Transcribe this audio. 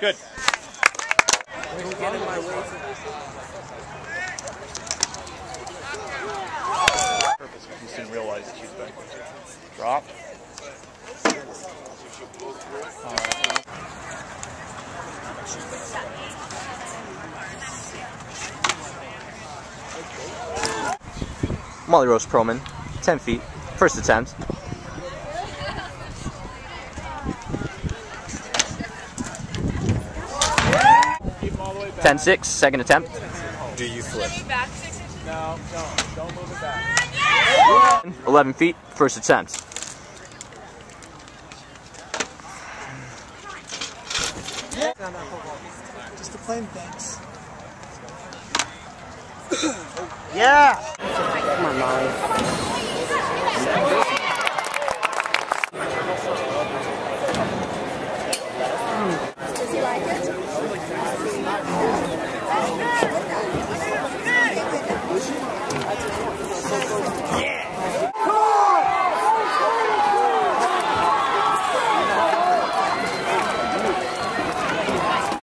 Good. Purpose. Didn't realize back. Drop. Molly Rose Pearlman, 10 feet, first attempt. 10 6, second attempt. Do you flip? No, no, don't move it back. 11 feet, first attempt. Just a plain thanks. Yeah! Come on, Molly.